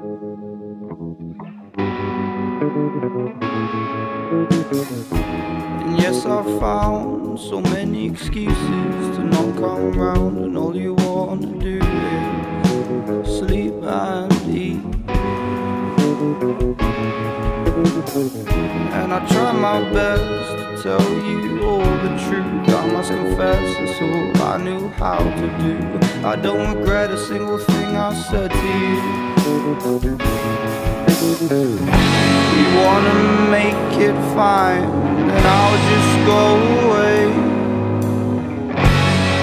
And yes, I found so many excuses to not come round, and all you want to do is sleep and eat. And I try my best tell you all the truth. I must confess, it's all I knew how to do. I don't regret a single thing I said to you. You wanna make it fine, then I'll just go away.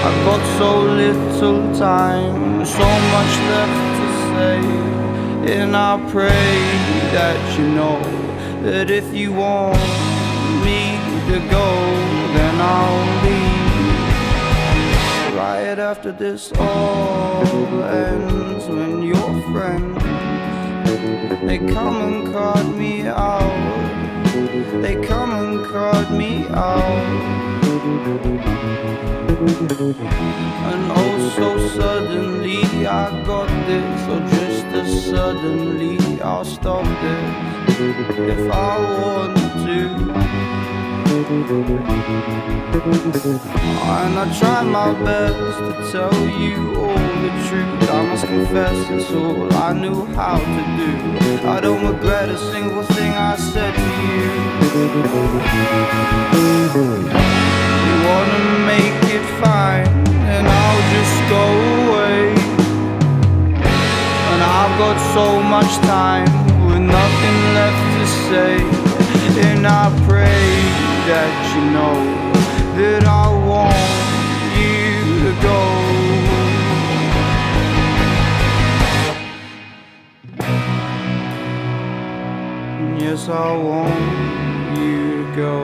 I've got so little time, so much left to say, and I pray that you know that if you want me to go, then I'll leave. Right after this all ends, when your friends they come and cut me out, they come and cut me out. And oh, so suddenly I got this, or just as suddenly I'll stop this if I want to. And I try my best to tell you all the truth. I must confess it's all I knew how to do. I don't regret a single thing I said to you. You wanna make it fine, and I'll just go away. And I've got so much time that you know that I want you to go. Yes, I want you to go.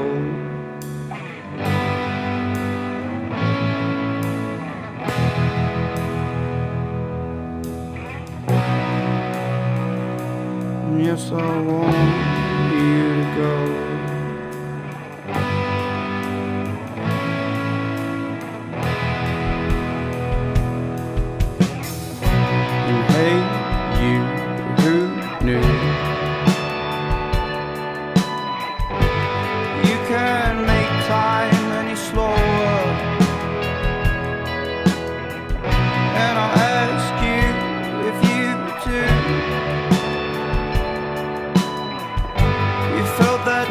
Yes, I want you to go.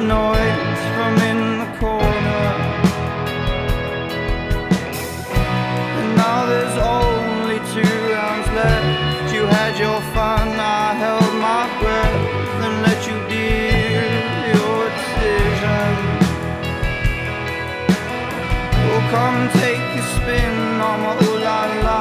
Noise from in the corner. And now there's only two rounds left. You had your fun, I held my breath and let you deal your decision. Well, come take a spin on my ooh la la.